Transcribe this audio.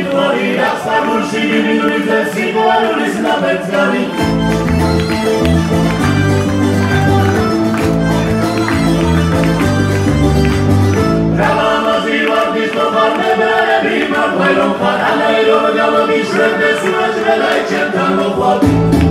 ვიტყვი რასტამურში მიმივიძე სიყვარულის ნაბერძგანი რამამაზი ვარდის მოხარნებრები მაგვერო ხარ ანაირო გალობი შრებდეს უაჟველაი ჩემთან მოხვალ.